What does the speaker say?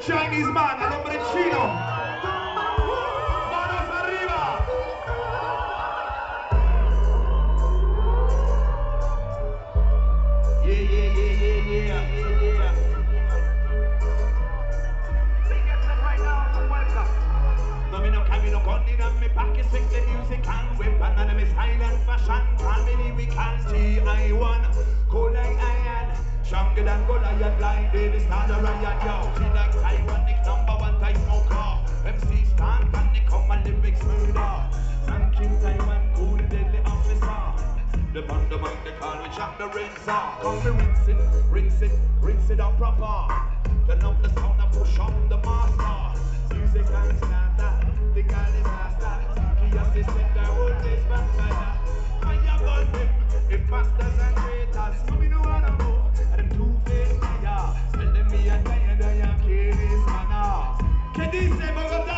Chinese man, el hombre chino. Manos arriba. Yeah, yeah, yeah, yeah, yeah, yeah, yeah. Domino camino con in and me pack back is the music and whip and me style and fashion. Family we can't see bigger than Goliath Like David start a riot, yo. She like ironic number one type smoker MC stand panic come and lyrics murder. Thank you Taiwan, cool deadly officer. The man, the man, they call me Jack the Rinser Come me rinse it, rinse it, rinse it out proper. Turn up the sound and push on the master. Music and slander, the girl is master. He Yes, they said the whole day's backfire Fire. Burn them, imposters and traitors. dice Bogotá?